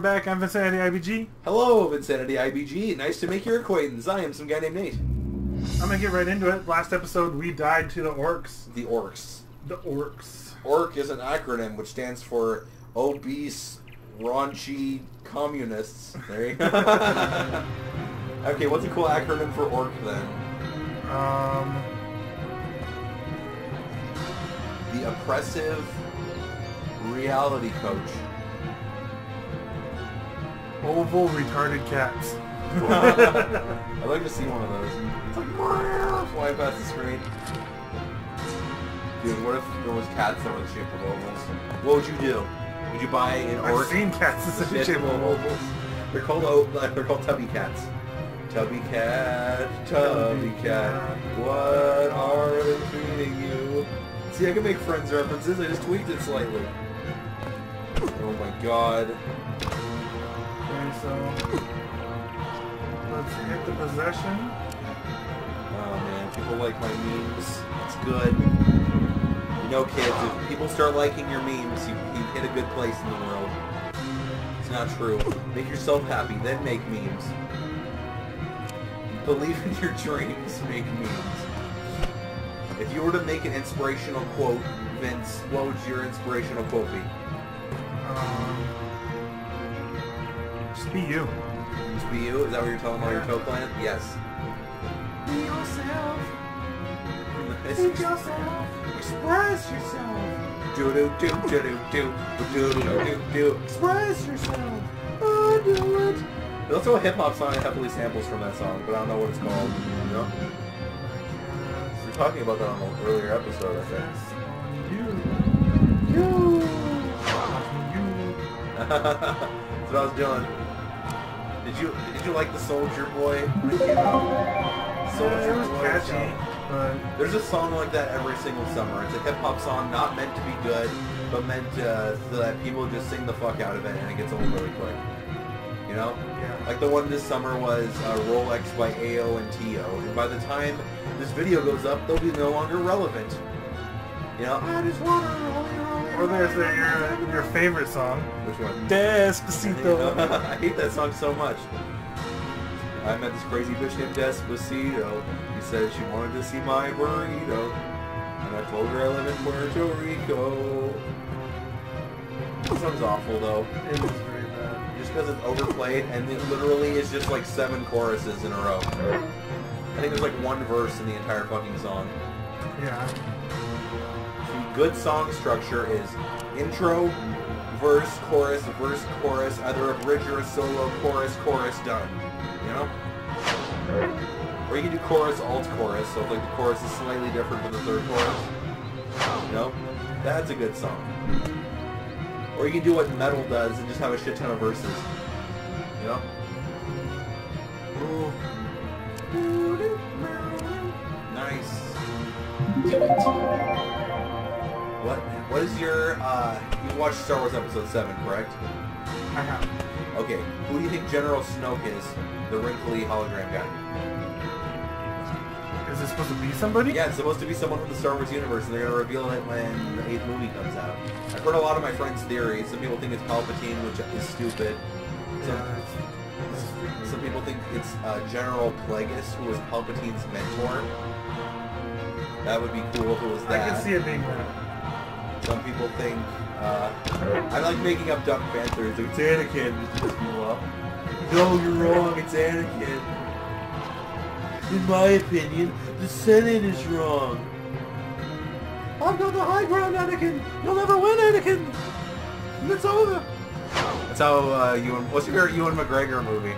Vincent Eddie IBG. Hello, Vinsanity IBG. Nice to make your acquaintance. I am some guy named Nate. I'm gonna get right into it. Last episode, we died to the orcs. The Orcs. The orcs. ORC is an acronym which stands for obese, raunchy communists. There you go. okay, what's a cool acronym for ORC then? Um, The oppressive reality coach. Oval retarded cats. I'd like to see one of those. It's like flying past the screen. Dude, what if there was cats that were the shape of ovals? What would you do? Would you buy an I've orc? seen cats the in the shape of ovals? ovals. They're called o- they're called tubby cats. Tubby cat, tubby cat, what are they feeding you? See, I can make friends references. I just tweaked it slightly. Oh my god. So let's hit the possession. Oh man, people like my memes. It's good. You know, kids, if people start liking your memes, you, you hit a good place in the world. It's not true. Make yourself happy, then make memes. Believe in your dreams, make memes. If you were to make an inspirational quote, Vince, what would your inspirational quote be? Be you. Just be you? Is that what you're telling all your toe plant? Yes. Be yourself. Be yourself. Express yourself. Do do do do do do do do do do. Express yourself. Oh, do it. There's also a hip hop song that heavily samples from that song, but I don't know what it's called. You know? We were talking about that on an earlier episode, I think. You. You. You. That's what I was doing. Did you did you like the Soulja Boy when it came out? Soldier it was Boy. catchy, but There's a song like that every single summer. It's a hip hop song, not meant to be good, but meant uh, so that people just sing the fuck out of it, and it gets old really quick. You know? yeah. Like the one this summer was uh, Rolex by Ayo and Teo, and by the time this video goes up, they'll be no longer relevant. You know? I just wanna Or there's the, your, your favorite song. Which one? Despacito. I hate that song so much. I met this crazy bitch named Despacito. She said she wanted to see my burrito. And I told her I live in Puerto Rico. This song's awful though. It is very bad. Just because it's overplayed and it literally is just like seven choruses in a row. I think there's like one verse in the entire fucking song. Yeah. Good song structure is intro, verse, chorus, verse, chorus, either a bridge or a solo, chorus, chorus, done. You know? Or you can do chorus, alt chorus, so if like the chorus is slightly different from the third chorus. You know? That's a good song. Or you can do what metal does and just have a shit ton of verses. You know? Is your uh you watched Star Wars episode seven, correct? I have. Okay. Who do you think General Snoke is? The wrinkly hologram guy. Is it supposed to be somebody? Yeah, it's supposed to be someone from the Star Wars universe, and they're gonna reveal it when the eighth movie comes out. I've heard a lot of my friends' theories. Some people think it's Palpatine, which is stupid. Some, Yeah, it's- some people think it's uh, General Plagueis, who was Palpatine's mentor. That would be cool if it was I can see it being that. Some people think uh, I like making up Duck Panthers. It's Anakin. Just to piss people off. No, you're wrong. It's Anakin. In my opinion, the Senate is wrong. I've got the high ground, Anakin. You'll never win, Anakin. And it's over. That's how uh, you. What's your favorite Ewan McGregor movie?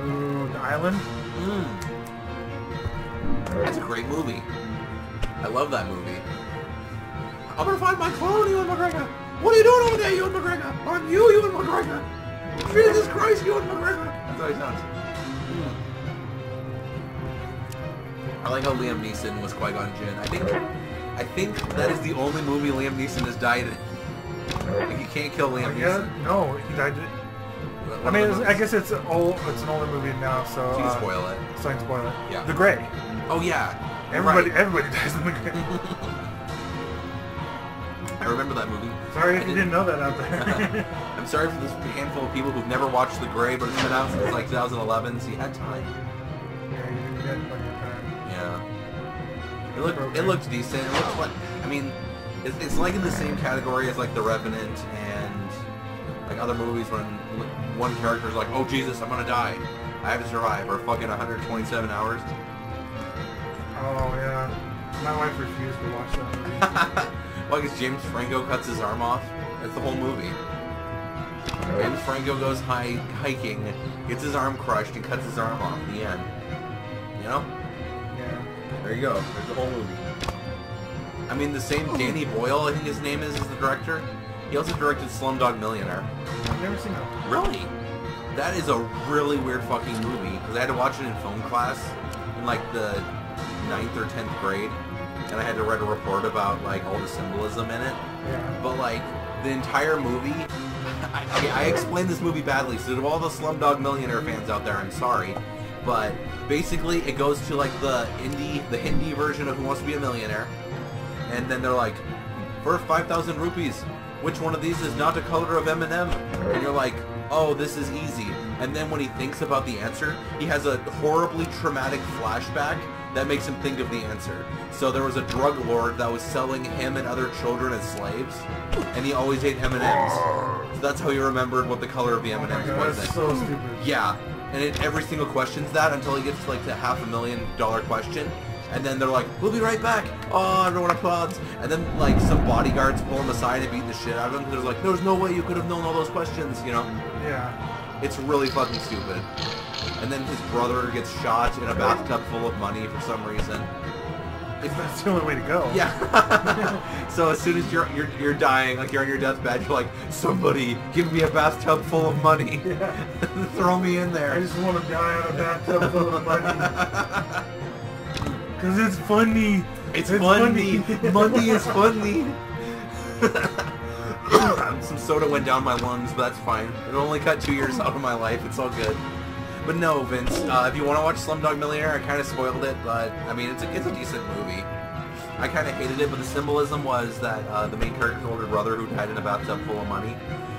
Ooh, the island? Mm. That's a great movie. I love that movie. I'm gonna find my clone, Ewan McGregor. What are you doing over there, Ewan McGregor? On you, Ewan McGregor. Jesus Christ, Ewan McGregor. That's how he sounds. I like how Liam Neeson was Qui-Gon Jinn. I think, I think that is the only movie Liam Neeson has died in. Like you can't kill Liam. Neeson. No, he died. I mean, I guess it's an old. It's an older movie now, so. You can uh, spoil it. So I can spoil it. Yeah. The Grey. Oh yeah. Everybody, right. everybody dies in the Grey. I remember that movie. Sorry I if you didn't- didn't know that out there. I'm sorry for this handful of people who've never watched The Grey, but it's been out since like 2011, so you had time. yeah, you didn't plenty of time. Yeah. It looked it looked decent. It looked like I mean, it's, it's like in the same category as like The Revenant and like other movies when one character's like, "Oh Jesus, I'm gonna die. I have to survive," or fucking 127 hours. Oh yeah. My wife refused to watch that movie. well, I guess James Franco cuts his arm off. That's the whole movie. James Franco goes hi- hiking, gets his arm crushed, and cuts his arm off. The end. You know? yeah. There you go. There's the whole movie. I mean, the same Danny hmm. Boyle, I think his name is, is the director. He also directed Slumdog Millionaire. I've never seen that. Really? That is a really weird fucking movie because I had to watch it in film class in like the ninth or tenth grade, and I had to write a report about like all the symbolism in it. Yeah. But like the entire movie, I, I explained this movie badly. So to all the Slumdog Millionaire fans out there, I'm sorry, but basically it goes to like the indie, the Hindi version of Who Wants to Be a Millionaire, and then they're like, for 5,000 rupees, which one of these is not a color of M&M? And you're like, oh, this is easy. And then when he thinks about the answer, he has a horribly traumatic flashback that makes him think of the answer. So there was a drug lord that was selling him and other children as slaves, and he always ate M&Ms. So that's how he remembered what the color of the Oh M&Ms god, was. that's so stupid. Yeah, and it, every single question's that until he gets to like the half a million dollar question, and then they're like, "We'll be right back." Oh, everyone applauds, and then like some bodyguards pull him aside and beat the shit out of him they're like, "There's no way you could have known all those questions," you know? Yeah. It's really fucking stupid. And then his brother gets shot in a bathtub full of money for some reason. If that's the only way to go. Yeah. so as soon as you're you're you're dying, like you're on your deathbed, you're like, somebody give me a bathtub full of money. Yeah. Throw me in there. I just want to die on a bathtub full of money. Cause it's funny. It's, funny. Money is funny. Some soda went down my lungs, but that's fine. It only cut two years out of my life. It's all good. But no, Vince. Uh, if you want to watch Slumdog Millionaire, I kind of spoiled it, but I mean, it's a it's a decent movie. I kind of hated it, but the symbolism was that uh, the main character's older brother who died in a bathtub full of money,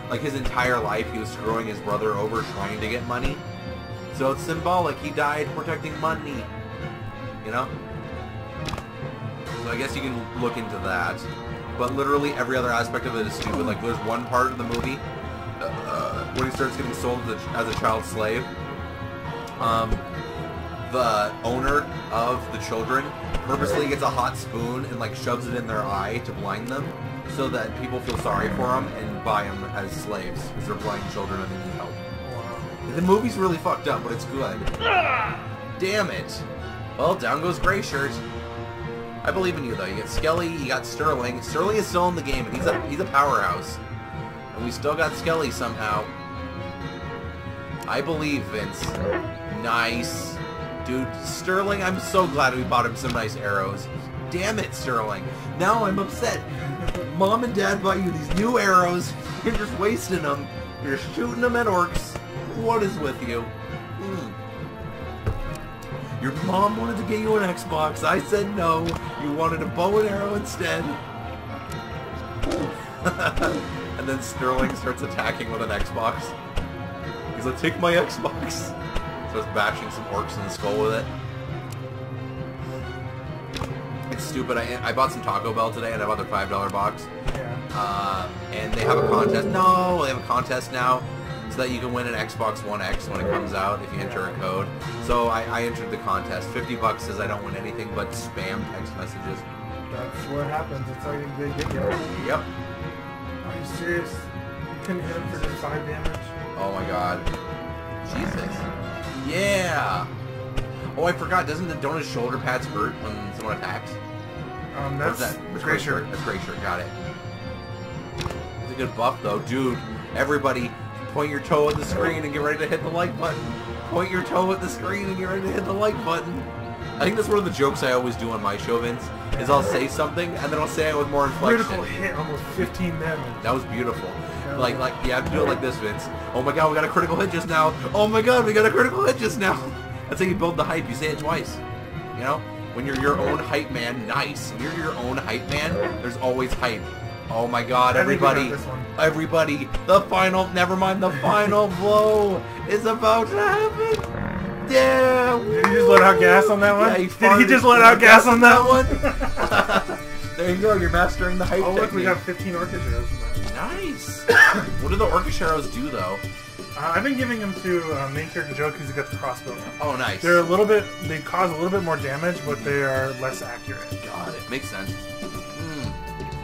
like his entire life, he was screwing his brother over trying to get money. So it's symbolic. He died protecting money. You know. So I guess you can look into that. But literally every other aspect of it is stupid. Like there's one part of the movie uh, when he starts getting sold as a, as a child slave. Um, the owner of the children purposely gets a hot spoon and like shoves it in their eye to blind them, so that people feel sorry for them and buy them as slaves because they're blind children and they need help. The movie's really fucked up, but it's good. Damn it. Well, down goes Gray Shirt. I believe in you though. You get Skelly, you got Sterling. Sterling is still in the game, and he's a he's a powerhouse. And we still got Skelly somehow. I believe, Vince. Nice. Dude, Sterling, I'm so glad we bought him some nice arrows. Damn it, Sterling. Now I'm upset. Mom and Dad bought you these new arrows. You're just wasting them. You're shooting them at orcs. What is with you? Hmm. Your mom wanted to get you an Xbox. I said no. You wanted a bow and arrow instead. and then Sterling starts attacking with an Xbox. He's like, take my Xbox. Starts bashing some orcs in the skull with it. It's stupid. I, I bought some Taco Bell today and I bought their $5 box. Yeah. Uh, and they have a contest. No, they have a contest now so that you can win an Xbox One X when it comes out if you enter a code. So I, I entered the contest. 50 bucks says I don't win anything but spam text messages. That's what happens. That's how you get you. Yep. Are you serious? You couldn't hit him for just five damage? Oh my god. Jesus. Yeah. Oh, I forgot. Doesn't the don't shoulder pads hurt when someone attacks? Um, that's that gray shirt. That's gray shirt. Got it. It's a good buff though, dude. Everybody, point your toe at the screen and get ready to hit the like button. Point your toe at the screen and get ready to hit the like button. I think that's one of the jokes I always do on my show, Vince. Is I'll say something and then I'll say it with more inflection. Critical hit, almost 15 damage. That was beautiful. Yeah. Like, like have to do it like this, Vince. Oh my god, we got a critical hit just now. Oh my god, we got a critical hit just now. That's how you build the hype. You say it twice. You know, when you're your own hype man, nice. When you're your own hype man, there's always hype. Oh my god, I think we got everybody. Everybody, the final, never mind, the final blow is about to happen. Yeah. Did he just let out gas on that one? Yeah, he Did he just let out gas on that one? one? there you go, you're mastering the hype oh look, we technique. got 15 orcish arrows. Nice. what do the Orcish do though? Uh, I've been giving them to uh, main character Joe because he got the crossbow. Oh, nice. They're a little bit, they cause a little bit more damage, but they are less accurate. Got it. Makes sense. Mm.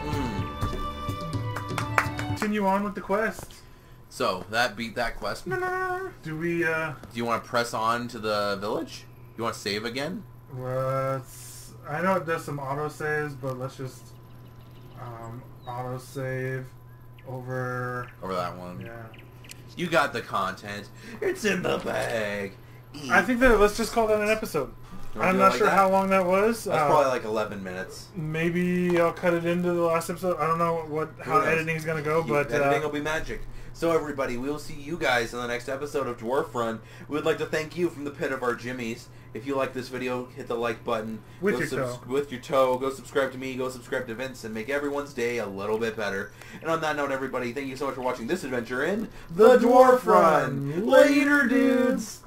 Mm. Continue on with the quest. So that beat that quest. Do we, uh, Do you want to press on to the village? You want to save again? let's, I know it does some auto saves, but let's just, um, auto save over, Over that one. yeah. You got the content. It's in the bag. Eat. I think that, let's just call that an episode. I'm not like sure that? how long that was. That's Uh, probably like 11 minutes. maybe I'll cut it into the last episode. I don't know what how is gonna go, but editing uh, will be magic. So everybody, we will see you guys in the next episode of Dwarf Run. We would like to thank you from the pit of our jimmies. If you like this video, hit the like button. With Go your toe. With your toe. Go subscribe to me. Go subscribe to Vince and make everyone's day a little bit better. And on that note, everybody, thank you so much for watching this adventure in The Dwarf Run. Later, dudes.